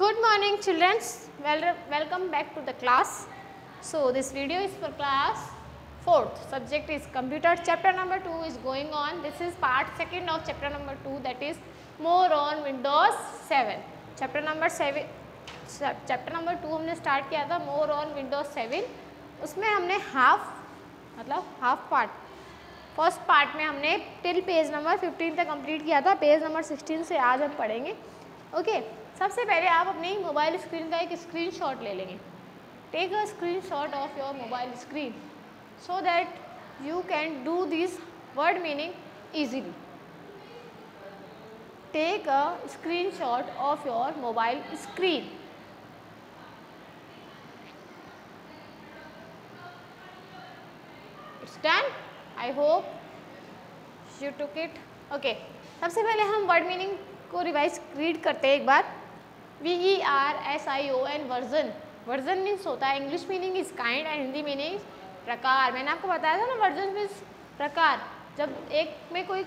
Good morning children. Well, welcome back to the class. So this video is for class 4th. Subject is computer. Chapter number 2 is going on. This is part second of chapter number 2 that is more on Windows 7. Chapter number 7 chapter number two हमने start किया था more on Windows seven उसमें हमने half मतलब half part first part में हमने till page number fifteen तक complete किया था पेज नंबर सिक्सटीन से आज हम पढ़ेंगे ओके okay, सबसे पहले आप अपनी मोबाइल स्क्रीन का एक स्क्रीनशॉट ले लेंगे। Take a screenshot of your mobile screen so that you can do this word meaning easily take a screenshot of your mobile screen it's done. I hope you took it. Okay. सबसे पहले हम word meaning को revise read करते हैं एक बार। V E R S I O N version version means होता है English meaning is kind and Hindi meaning प्रकार। मैंने आपको बताया था ना वर्जन मीन्स प्रकार। जब एक में कोई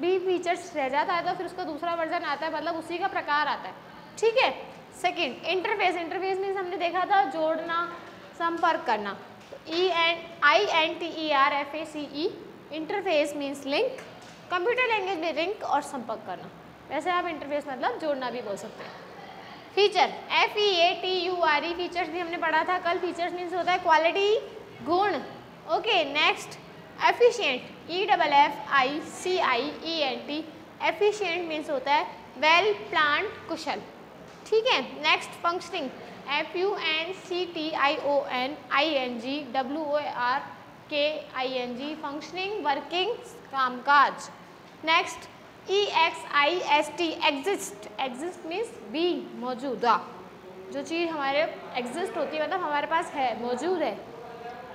भी फीचर्स रह जाता है तो फिर उसका दूसरा वर्जन आता है मतलब उसी का प्रकार आता है। ठीक है? सेकेंड इंटरफेस इंटरफेस मीन्स हमने देखा था जोड़ना, संपर्क करना। E N I N T E R F A C E interface means link computer language में लिंक और संपर्क करना। वैसे आप इंटरफेस मतलब जोड़ना भी बोल सकते हैं। Feature F E A T U R E features भी हमने पढ़ा था, कल फीचर्स मीन्स होता है क्वालिटी गुण। Okay next efficient E double F I C I E N T efficient means होता है वेल प्लान कुशल। ठीक है next functioning F U N C T I O N I N G W O R K I N G functioning working कामकाज। Next E X I S T exist exist means be मौजूदा। जो चीज़ हमारे exist होती है मतलब हमारे पास है, मौजूद है।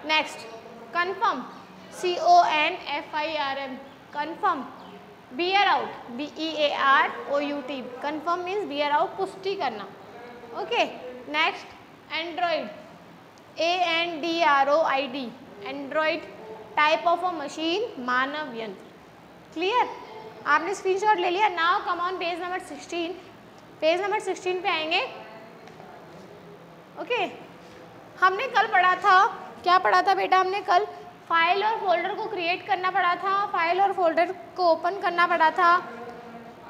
Next confirm C O N F I R M confirm bear out B E A R O U T confirm means bear out पुष्टि करना। Okay next android A N D R O I D android type of a machine मानव यंत्र। Clear आपने screenshot ले लिया। Now come on page number 16 page number 16 पे आएँगे। Okay okay. हमने कल पढ़ा था। क्या पढ़ा था बेटा हमने कल? फ़ाइल और फोल्डर को क्रिएट करना पड़ा था। फ़ाइल और फोल्डर को ओपन करना पड़ा था।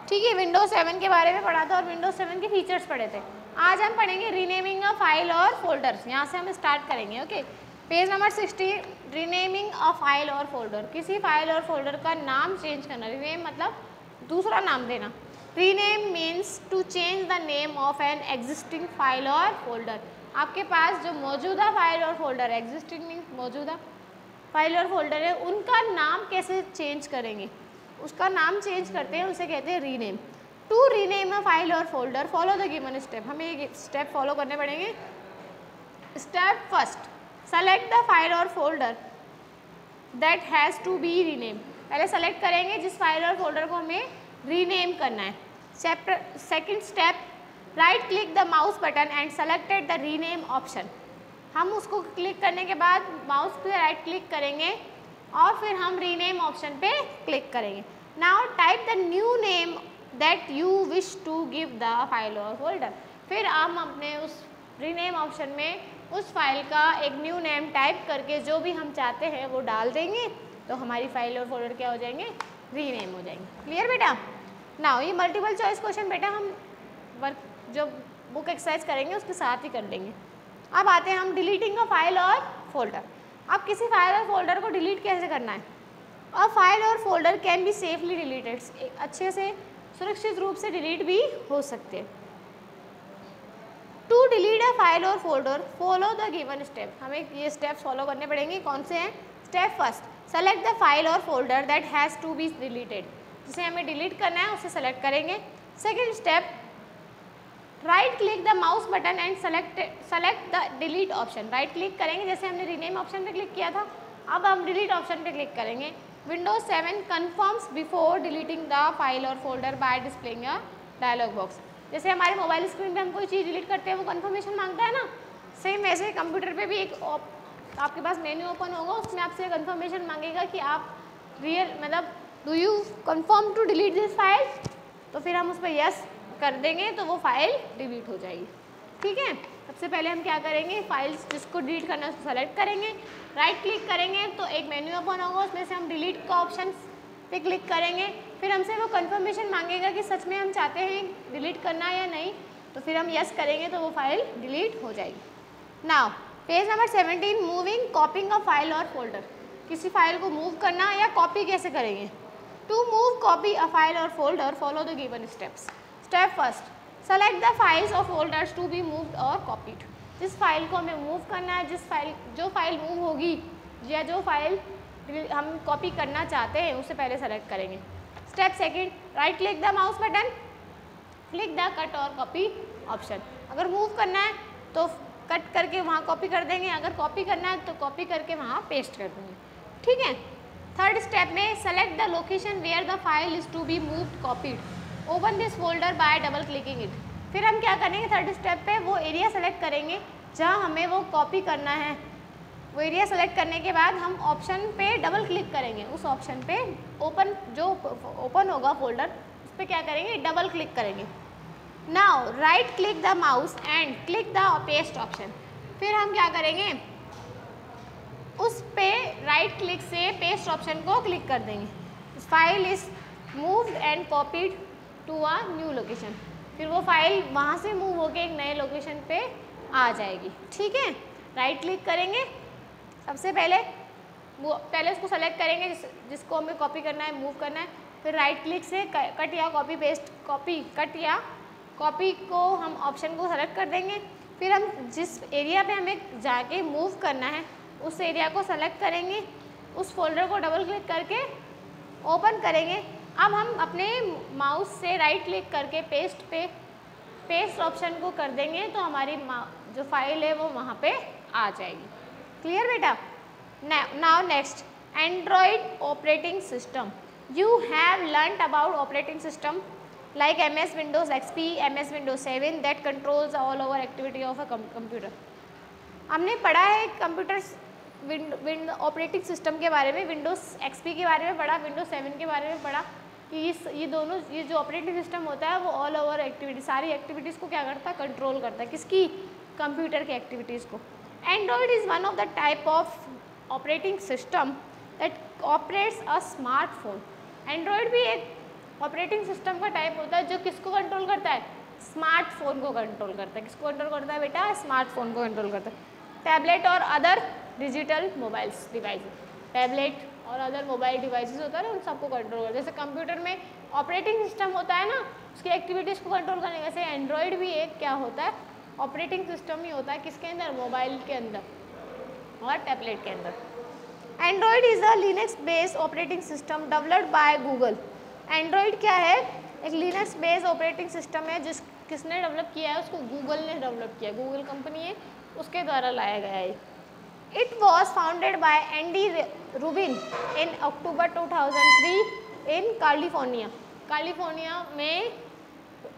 ठीक है विंडोज़ सेवन के बारे में पढ़ा था और विंडोज़ सेवन के फीचर्स पढ़े थे। आज हम पढ़ेंगे रीनेमिंग फ़ाइल और फोल्डर्स यहाँ से हम स्टार्ट करेंगे okay page number sixty renaming a file और फोल्डर किसी फ़ाइल और फोल्डर का नाम चेंज करना रीनेम मतलब दूसरा नाम देना। Rename means to change the name of an existing file और फोल्डर आपके पास जो मौजूदा फ़ाइल और फोल्डर है एग्जिस्टिंग मीन्स मौजूदा फ़ाइल और फोल्डर है, उनका नाम कैसे चेंज करेंगे? उसका नाम चेंज करते हैं, उसे कहते हैं rename to rename a file और folder follow the given step हमें ये स्टेप फॉलो करने पड़ेंगे. Step first select the file और folder that has to be rename पहले सेलेक्ट करेंगे, जिस फ़ाइल और फोल्डर को हमें रीनेम करना है। Second step right click the mouse button and selected the rename option हम उसको क्लिक करने के बाद माउस पे राइट क्लिक करेंगे और फिर हम रीनेम ऑप्शन पे क्लिक करेंगे। Now type the new name that you wish to give the file और फोल्डर फिर हम अपने उस रीनेम ऑप्शन में उस फ़ाइल का एक न्यू नेम टाइप करके जो भी हम चाहते हैं, वो डाल देंगे। तो हमारी फ़ाइल और फोल्डर क्या हो जाएँगे? रीनेम हो जाएँगे। क्लियर बेटा? नाउ ये मल्टीपल चॉइस क्वेश्चन बेटा हम वर्क जो बुक एक्सरसाइज करेंगे, उसके साथ ही कर लेंगे। अब आते हैं हम डिलीटिंग का फ़ाइल और फोल्डर अब किसी फ़ाइल और फोल्डर को डिलीट कैसे करना है? और फ़ाइल और folder can be safely deleted अच्छे से सुरक्षित रूप से डिलीट भी हो सकते हैं। टू डिलीट अ फ़ाइल और folder follow the given step हमें ये स्टेप्स फॉलो करने पड़ेंगे। कौन से हैं? Step first select the file और folder that has to be deleted जिसे हमें डिलीट करना है, उसे सेलेक्ट करेंगे। Second step right click the mouse button and select select the delete option right click करेंगे, जैसे हमने रीनेम ऑप्शन पे क्लिक किया था। अब हम डिलीट ऑप्शन पे क्लिक करेंगे। Windows seven confirms before deleting the file और folder by displaying a dialog box जैसे हमारे मोबाइल स्क्रीन पे हम कोई चीज़ डिलीट करते हैं, वो कन्फर्मेशन माँगता है ना? सेम वैसे कंप्यूटर पे भी एक आपके पास मेन्यू ओपन होगा, उसमें आपसे कन्फर्मेशन मांगेगा कि आप रियल मतलब do you confirm to delete this file तो फिर हम उस पर यस कर देंगे तो वो फ़ाइल डिलीट हो जाएगी। ठीक है? सबसे पहले हम क्या करेंगे? फाइल्स जिसको डिलीट करना है, उसको सेलेक्ट करेंगे। राइट क्लिक करेंगे तो एक मेन्यू ओपन होगा, उसमें से हम डिलीट का ऑप्शन पे क्लिक करेंगे। फिर हमसे वो कंफर्मेशन मांगेगा कि सच में हम चाहते हैं डिलीट करना या नहीं तो फिर हम यस करेंगे तो वो फ़ाइल डिलीट हो जाएगी। Now page number seventeen moving copying a file और फोल्डर किसी फ़ाइल को मूव करना या कॉपी कैसे करेंगे? To move copy a file और folder follow the given steps step first select the files और फोल्डर्स टू बी मूव्ड और कॉपीड जिस फ़ाइल को हमें मूव करना है, जिस फ़ाइल जो फ़ाइल मूव होगी या जो फ़ाइल हम कॉपी करना चाहते हैं, उसे पहले सेलेक्ट करेंगे। Step second right click the mouse button click the cut और कॉपी ऑप्शन अगर मूव करना है तो कट करके वहाँ कॉपी कर देंगे, अगर कॉपी करना है तो कॉपी करके वहाँ पेस्ट कर देंगे। ठीक है? थर्ड स्टेप में select the location where the file is to be moved copied open this folder by double clicking it फिर हम क्या करेंगे? थर्ड स्टेप पे वो एरिया सेलेक्ट करेंगे, जहाँ हमें वो कॉपी करना है। वो एरिया सेलेक्ट करने के बाद हम ऑप्शन पे डबल क्लिक करेंगे। उस ऑप्शन पे ओपन जो ओपन होगा फोल्डर उस पर क्या करेंगे? डबल क्लिक करेंगे। Now right click the mouse and click the paste option फिर हम क्या करेंगे? उस पे राइट क्लिक से पेस्ट ऑप्शन को क्लिक कर देंगे। File is moved and copied to a new location फिर वो फ़ाइल वहाँ से मूव होकर एक नए लोकेशन पे आ जाएगी। ठीक है? राइट क्लिक करेंगे। सबसे पहले पहले उसको सेलेक्ट करेंगे जिस, जिसको हमें कॉपी करना है मूव करना है, फिर राइट क्लिक से कट या कॉपी पेस्ट कॉपी कट या कॉपी को हम ऑप्शन को सेलेक्ट कर देंगे। फिर हम जिस एरिया पे हमें जाके मूव करना है, उस एरिया को सेलेक्ट करेंगे, उस फोल्डर को डबल क्लिक करके ओपन करेंगे। अब हम अपने माउस से राइट क्लिक करके पेस्ट पे पेस्ट ऑप्शन को कर देंगे तो हमारी जो फ़ाइल है वो वहाँ पे आ जाएगी। क्लियर बेटा now next Android operating system you have learn about operating system like M S Windows X P M S Windows seven that controls all over activity of a computer हमने पढ़ा है computer operating system के बारे में Windows XP के बारे में पढ़ा विंडोज़ सेवन के बारे में पढ़ा कि इस, ये दोनों, ये जो ऑपरेटिंग सिस्टम होता है वो ऑल ओवर एक्टिविटी सारी एक्टिविटीज़ को क्या करता है? कंट्रोल करता है। किसकी? कंप्यूटर की एक्टिविटीज़ को। Android is one of the type of operating system that operates a smartphone Android भी एक ऑपरेटिंग सिस्टम का टाइप होता है जो किसको कंट्रोल करता है? स्मार्टफ़ोन को कंट्रोल करता है। किसको कंट्रोल करता है बेटा? स्मार्टफ़ोन को कंट्रोल करता है। टैबलेट और other digital mobiles device tablet और अदर मोबाइल डिवाइसेस होता है ना, उन सबको कंट्रोल कर जैसे कंप्यूटर में ऑपरेटिंग सिस्टम होता है ना, उसकी एक्टिविटीज़ को कंट्रोल करने वैसे एंड्रॉयड भी एक क्या होता है? ऑपरेटिंग सिस्टम ही होता है किसके अंदर? मोबाइल के अंदर और टैबलेट के अंदर। Android is a Linux based operating system developed by Google Android क्या है? एक लिनक्स बेस्ड ऑपरेटिंग सिस्टम है जिस किसने डेवलप किया है? उसको गूगल ने डेवलप किया गूगल कंपनी है, उसके द्वारा लाया गया है। It was founded by Andy Rubin in October 2003 in California California में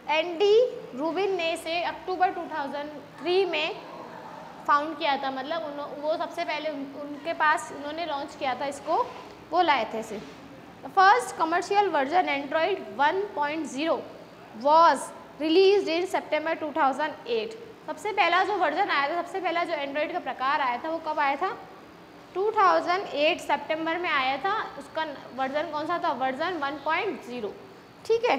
एंडी रूबिन ने इसे अक्टूबर 2003 में फाउंड किया था मतलब वो सबसे पहले उन, उनके पास उन्होंने लॉन्च किया था इसको वो लाए थे इसे। First commercial version Android 1.0 was release in सितंबर 2008 सबसे पहला जो वर्जन आया था सबसे पहला जो एंड्रॉयड का प्रकार आया था वो कब आया था? 2008 सितंबर में आया था उसका वर्जन कौन सा था? वर्जन 1.0 ठीक है?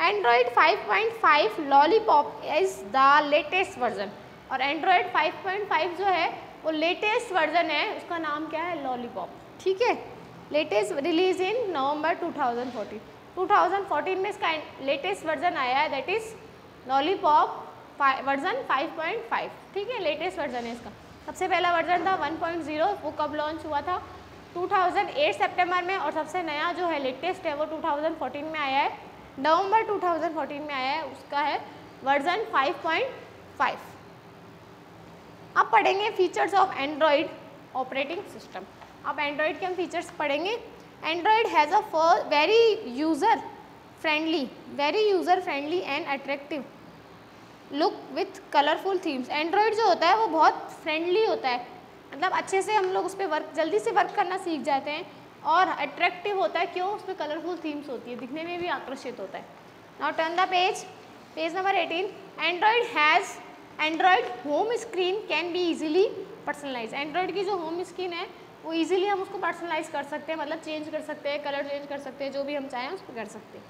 Android 5.5 lollipop is the latest version और एंड्रॉयड 5.5 जो है, वो लेटेस्ट वर्जन है, उसका नाम क्या है? लॉलीपॉप ठीक है? लेटेस्ट रिलीज़ इन नवंबर 2014 2014 में इसका लेटेस्ट वर्जन आया है दैट इज़ लॉलीपॉप वर्जन 5.5 ठीक है? लेटेस्ट वर्जन है इसका. सबसे पहला वर्जन था 1.0 वो कब लॉन्च हुआ था? 2008 सितंबर में और सबसे नया जो है लेटेस्ट है, वो 2014 में आया है। नवंबर 2014 में आया है, उसका है वर्जन 5.5 अब पढ़ेंगे features of Android operating system. अब एंड्रॉयड के हम फीचर्स पढ़ेंगे। Android has a very user friendly, very user friendly and attractive look with colourful themes. Android जो होता है, वो बहुत फ्रेंडली होता है। मतलब अच्छे से हम लोग उस पर वर्क, जल्दी से वर्क करना सीख जाते हैं। और अट्रैक्टिव होता है, क्यों? उसमें कलरफुल थीम्स होती है, दिखने में भी आकर्षित होता है। Now turn the page page number eighteen Android has Android home screen can be easily personalize Android की जो होम स्क्रीन है, वो इजीली हम उसको पर्सनलाइज कर सकते हैं मतलब चेंज कर सकते हैं कलर चेंज कर सकते हैं, जो भी हम चाहें उसको कर सकते हैं।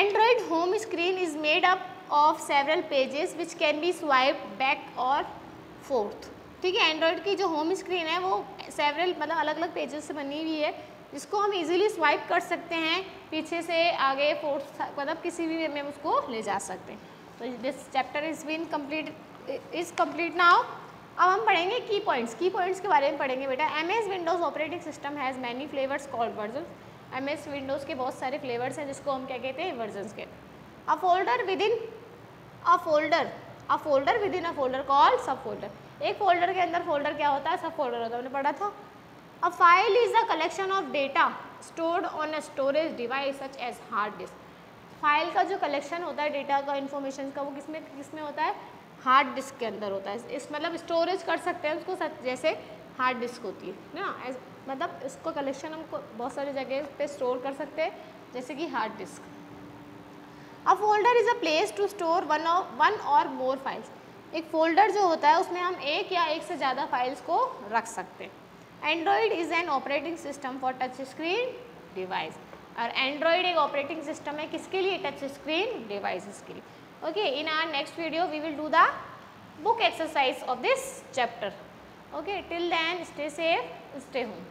Android home screen is made up of several pages which can be swipe back और फोर्थ ठीक है एंड्रॉयड की जो होम स्क्रीन है, वो सेवरल मतलब अलग अलग पेजेस से बनी हुई है, जिसको हम इजीली स्वाइप कर सकते हैं, पीछे से आगे फोर्थ मतलब किसी भी वे में उसको ले जा सकते हैं। तो this chapter is been complete is complete now अब हम पढ़ेंगे की पॉइंट्स की पॉइंट्स के बारे में पढ़ेंगे बेटा। M S Windows operating system has many flavours called version M S Windows के बहुत सारे फ्लेवर्स हैं, जिसको हम क्या कहते हैं? वर्जन के। A folder within a folder a folder within a folder call sub folder एक फोल्डर के अंदर फोल्डर क्या होता है? सब फोल्डर होता है। हमने पढ़ा था। A file is a collection of data stored on a storage device such as hard disk file का जो कलेक्शन होता है डेटा का इन्फॉर्मेशन का, वो किसमें किसमें होता है? हार्ड डिस्क के अंदर होता है। इस मतलब स्टोरेज कर सकते हैं उसको जैसे हार्ड डिस्क होती है ना? एज मतलब इसको कलेक्शन हम बहुत सारी जगह पे स्टोर कर सकते हैं, जैसे कि hard disk a folder is a place to store one one और मोर फाइल्स एक फोल्डर जो होता है, उसमें हम एक या एक से ज़्यादा फाइल्स को रख सकते हैं। Android is an operating system for touch screen device और एंड्रॉयड एक ऑपरेटिंग सिस्टम है किसके लिए? टच स्क्रीन डिवाइसेस के लिए। Okay in our next video we will do the book exercise of this chapter. Okay, till then, stay safe, stay home.